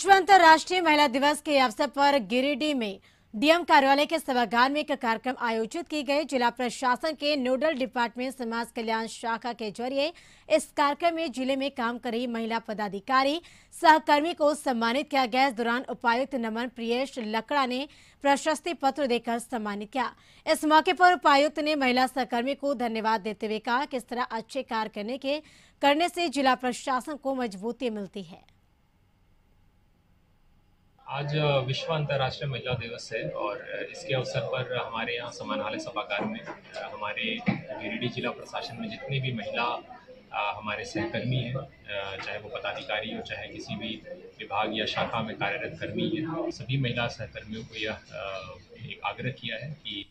विश्व अंतर्राष्ट्रीय महिला दिवस के अवसर पर गिरिडीह में डीएम कार्यालय के सभागार में एक कार्यक्रम आयोजित की गई। जिला प्रशासन के नोडल डिपार्टमेंट समाज कल्याण शाखा के ज़रिए इस कार्यक्रम में ज़िले में काम कर रही महिला पदाधिकारी, सहकर्मी को सम्मानित किया गया। इस दौरान उपायुक्त नमन प्रियेश लकड़ा ने प्रशस्ति पत्र देकर सम्मानित किया। इस मौके पर उपायुक्त ने महिला सहकर्मी को धन्यवाद देते हुए कहा कि इस तरह अच्छे कार्य करने के, करने से जिला प्रशासन को मजबूती मिलती है। आज विश्व अंतर्राष्ट्रीय महिला दिवस है और इसके अवसर पर हमारे यहाँ समानालय सभागार में। हमारे गिरिडीह जिला प्रशासन में जितनी भी महिला हमारे सहकर्मी हैं चाहे वो पदाधिकारी हो, चाहे किसी भी विभाग या शाखा में कार्यरत कर्मी है, सभी महिला सहकर्मियों को यह एक आग्रह किया है कि